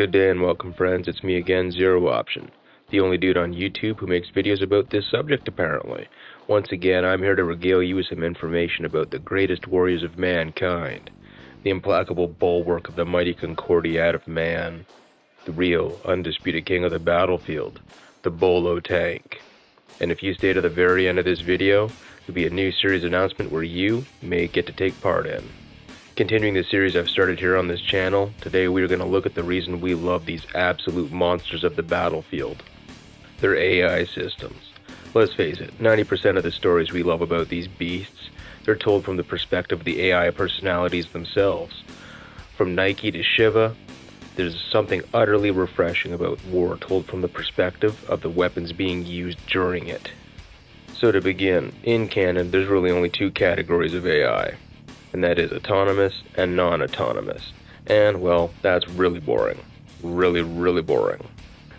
Good day and welcome, friends. It's me again, Zero Option, the only dude on YouTube who makes videos about this subject, apparently. Once again, I'm here to regale you with some information about the greatest warriors of mankind, the implacable bulwark of the mighty Concordiat of man, the real, undisputed king of the battlefield, the Bolo tank. And if you stay to the very end of this video, there'll be a new series announcement where you may get to take part in. Continuing the series I've started here on this channel, today we are going to look at the reason we love these absolute monsters of the battlefield. Their AI systems. Let's face it, 90% of the stories we love about these beasts, they're told from the perspective of the AI personalities themselves. From Nike to Shiva, there's something utterly refreshing about war told from the perspective of the weapons being used during it. So to begin, in canon, there's really only two categories of AI and that is autonomous and non-autonomous. And, well, that's really boring. Really, really boring.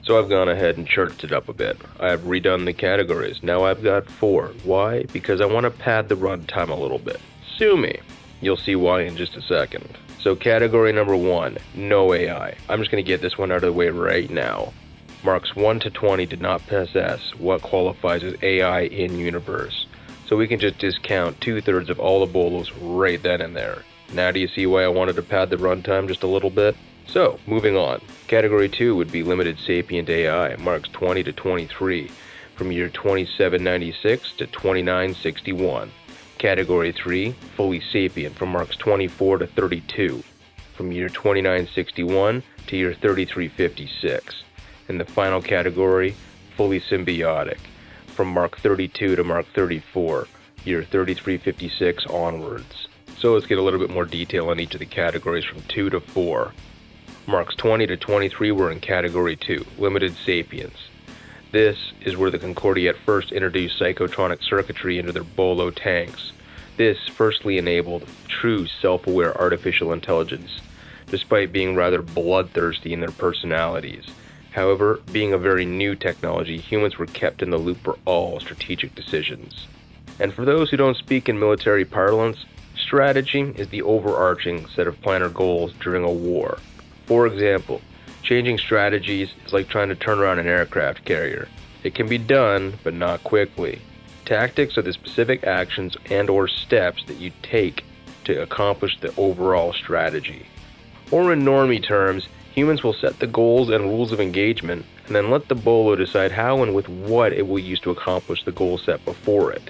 So I've gone ahead and churched it up a bit. I have redone the categories. Now I've got four. Why? Because I want to pad the runtime a little bit. Sue me. You'll see why in just a second. So category number one, no AI. I'm just going to get this one out of the way right now. Marks 1 to 20 did not possess what qualifies as AI in universe. So we can just discount two-thirds of all the bolos right then and there. Now do you see why I wanted to pad the runtime just a little bit? So, moving on. Category 2 would be Limited Sapient AI, marks 20 to 23, from year 2796 to 2961. Category 3, Fully Sapient, from marks 24 to 32, from year 2961 to year 3356. And the final category, Fully Symbiotic, from Mark 32 to Mark 34, year 3356 onwards. So let's get a little bit more detail on each of the categories from 2 to 4. Marks 20 to 23 were in Category 2, Limited Sapience. This is where the Concordiat first introduced psychotronic circuitry into their Bolo tanks. This firstly enabled true self-aware artificial intelligence, despite being rather bloodthirsty in their personalities. However, being a very new technology, humans were kept in the loop for all strategic decisions. And for those who don't speak in military parlance, strategy is the overarching set of planner goals during a war. For example, changing strategies is like trying to turn around an aircraft carrier. It can be done, but not quickly. Tactics are the specific actions and or steps that you take to accomplish the overall strategy. Or in normie terms, Humans will set the goals and rules of engagement, and then let the Bolo decide how and with what it will use to accomplish the goal set before it.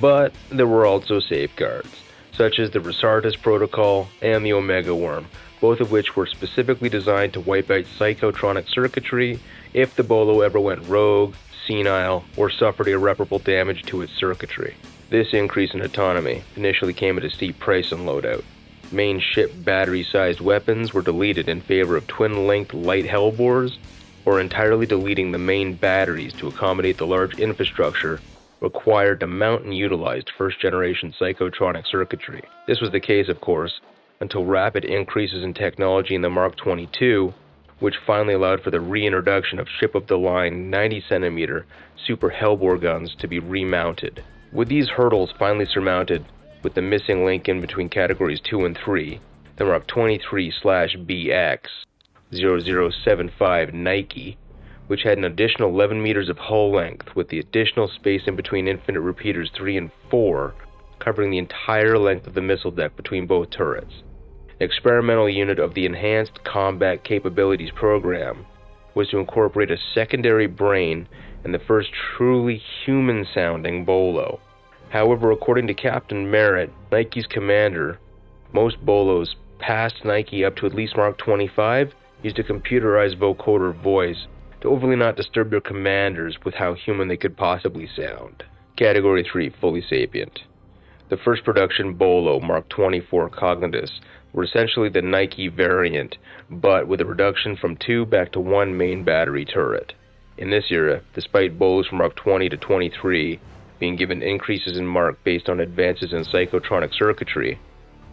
But there were also safeguards, such as the Rosartus Protocol and the Omega Worm, both of which were specifically designed to wipe out psychotronic circuitry if the Bolo ever went rogue, senile, or suffered irreparable damage to its circuitry. This increase in autonomy initially came at a steep price and loadout. Main ship battery sized weapons were deleted in favor of twin length light hellbores, or entirely deleting the main batteries to accommodate the large infrastructure required to mount and utilize first generation psychotronic circuitry. This was the case, of course, until rapid increases in technology in the Mark 22, which finally allowed for the reintroduction of ship of the line 90 centimeter Super Hellbore guns to be remounted. With these hurdles finally surmounted, with the missing link in between categories 2 and 3, the Mark 23 slash BX 0075 Nike, which had an additional 11 meters of hull length with the additional space in between infinite repeaters 3 and 4, covering the entire length of the missile deck between both turrets. An experimental unit of the Enhanced Combat Capabilities Program was to incorporate a secondary brain and the first truly human sounding Bolo. However, according to Captain Merritt, Nike's commander, most bolos past Nike up to at least Mark 25 used a computerized vocoder voice to overly not disturb their commanders with how human they could possibly sound. Category 3 Fully Sapient. The first production Bolo Mark 24 Cognitus were essentially the Nike variant, but with a reduction from 2 back to 1 main battery turret. In this era, despite Bolos from Mark 20 to 23 being given increases in mark based on advances in psychotronic circuitry.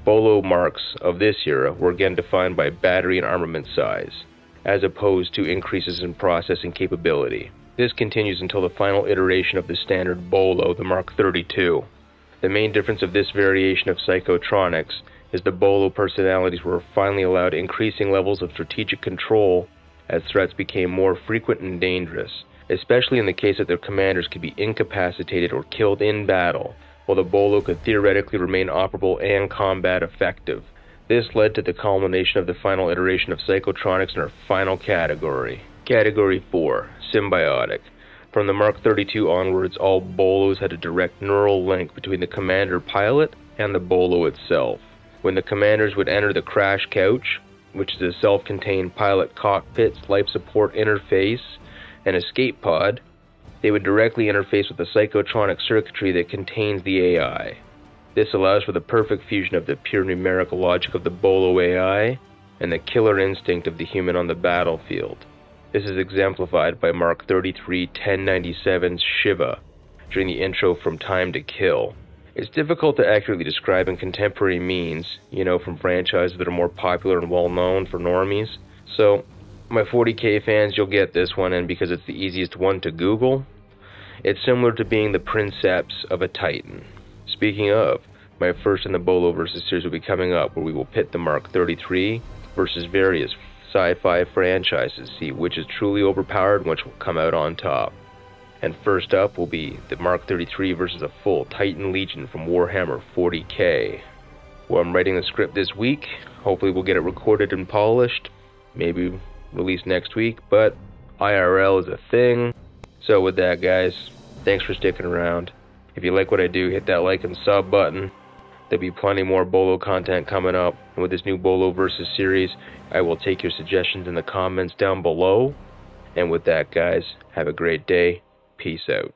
Bolo marks of this era were again defined by battery and armament size, as opposed to increases in processing capability. This continues until the final iteration of the standard Bolo, the Mark 32. The main difference of this variation of psychotronics is the Bolo personalities were finally allowed increasing levels of strategic control as threats became more frequent and dangerous, especially in the case that their commanders could be incapacitated or killed in battle, while the Bolo could theoretically remain operable and combat effective. This led to the culmination of the final iteration of psychotronics in our final category. Category 4 Symbiotic. From the Mark 32 onwards, all Bolos had a direct neural link between the commander pilot and the Bolo itself. When the commanders would enter the crash couch, which is a self contained pilot cockpit's life support interface and escape pod, they would directly interface with the psychotronic circuitry that contains the AI. This allows for the perfect fusion of the pure numerical logic of the Bolo AI and the killer instinct of the human on the battlefield. This is exemplified by Mark 33 1097's Shiva during the intro from Time to Kill. It's difficult to accurately describe in contemporary means, you know, from franchises that are more popular and well known for normies. So, my 40k fans, you'll get this one, and because it's the easiest one to Google, it's similar to being the princeps of a titan. Speaking of, my first in the Bolo versus series will be coming up, where we will pit the Mark 33 versus various sci-fi franchises, see which is truly overpowered and which will come out on top. And first up will be the Mark 33 versus a full Titan Legion from Warhammer 40k. Well, I'm writing the script this week. Hopefully we'll get it recorded and polished. Maybe released next week, but IRL is a thing. So with that, guys, thanks for sticking around. If you like what I do, hit that like and sub button. There'll be plenty more Bolo content coming up. And with this new Bolo versus series, I will take your suggestions in the comments down below. And with that, guys, have a great day. Peace out.